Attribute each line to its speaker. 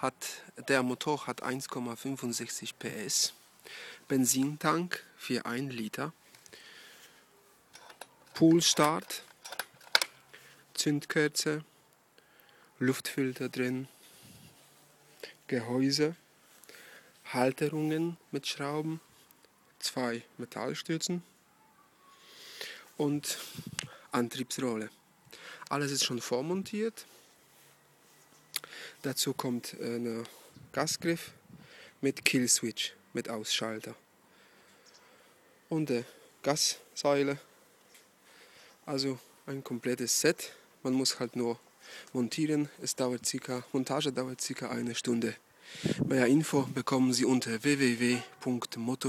Speaker 1: hat der Motor hat 1,65 PS, Benzintank für 1 Liter, Poolstart, Zündkerze, Luftfilter drin, Gehäuse, Halterungen mit Schrauben, zwei Metallstützen und Antriebsrolle. Alles ist schon vormontiert. Dazu kommt ein Gasgriff mit Killswitch, mit Ausschalter. Und eine Gassäule. Also ein komplettes Set. Man muss halt nur montieren. Es dauert circa, Montage dauert circa eine Stunde. Mehr Info bekommen Sie unter www.moto